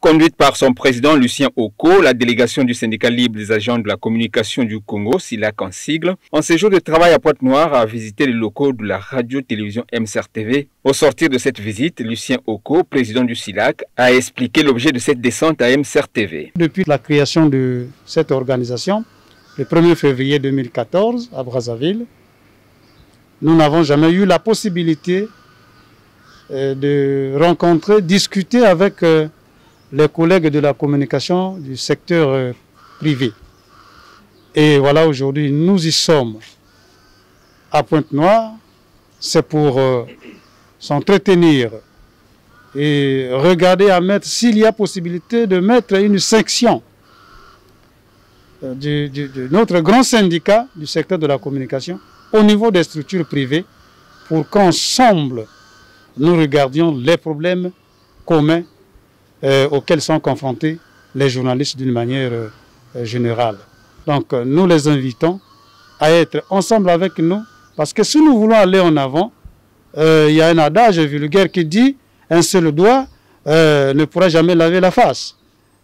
Conduite par son président Lucien Oko, la délégation du syndicat libre des agents de la communication du Congo, SILAC en sigle, en séjour de travail à Pointe-Noire a visité les locaux de la radio-télévision MCRTV. Au sortir de cette visite, Lucien Oko, président du SILAC, a expliqué l'objet de cette descente à MCRTV. Depuis la création de cette organisation, le 1er février 2014 à Brazzaville, nous n'avons jamais eu la possibilité euh, de rencontrer, discuter avec euh, les collègues de la communication du secteur euh, privé. Et voilà, aujourd'hui, nous y sommes à Pointe-Noire. C'est pour euh, s'entretenir et regarder à mettre, s'il y a possibilité de mettre une section euh, de notre grand syndicat du secteur de la communication au niveau des structures privées pour qu'ensemble, nous regardions les problèmes communs euh, auxquels sont confrontés les journalistes d'une manière euh, générale. Donc euh, nous les invitons à être ensemble avec nous parce que si nous voulons aller en avant, il y a un adage vulgaire qui dit un seul doigt ne pourra jamais laver la face.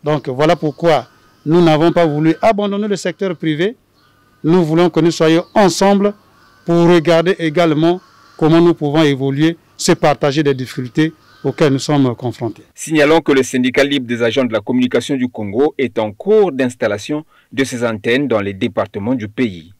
Donc voilà pourquoi nous n'avons pas voulu abandonner le secteur privé. Nous voulons que nous soyons ensemble pour regarder également comment nous pouvons évoluer, se partager des difficultés auxquels nous sommes confrontés. Signalons que le syndicat libre des agents de la communication du Congo est en cours d'installation de ses antennes dans les départements du pays.